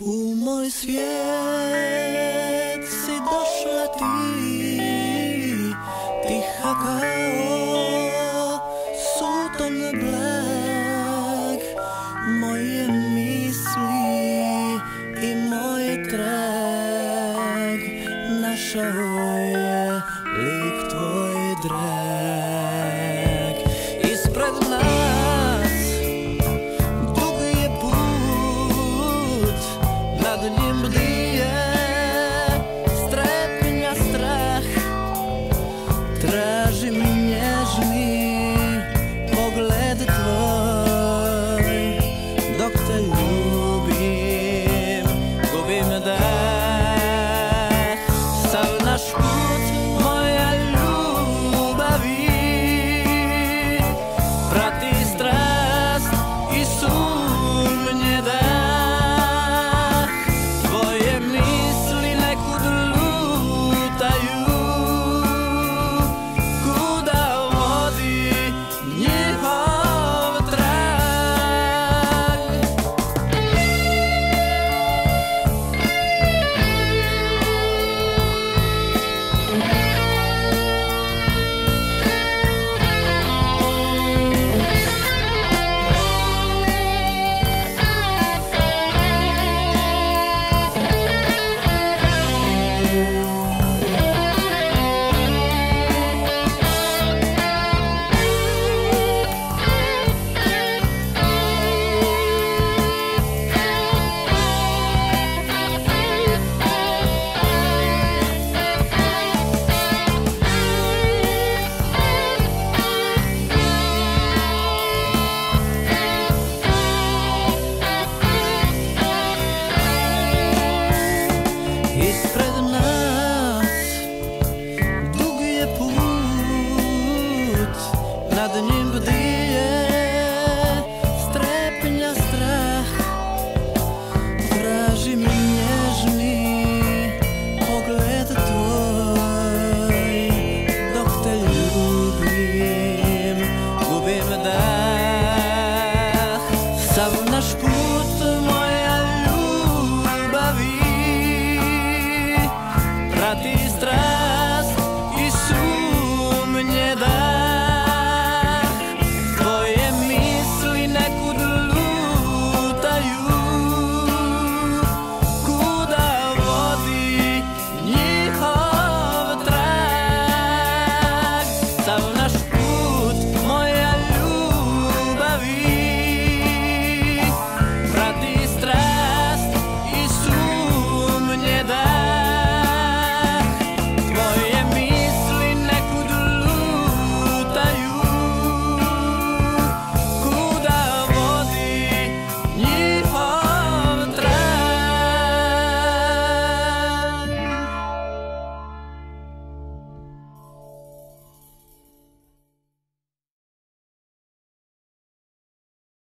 U moj svijet si došla ti, tiha kao suton blag, moje misli i moj trag, našao je lik tvoj drag. didn't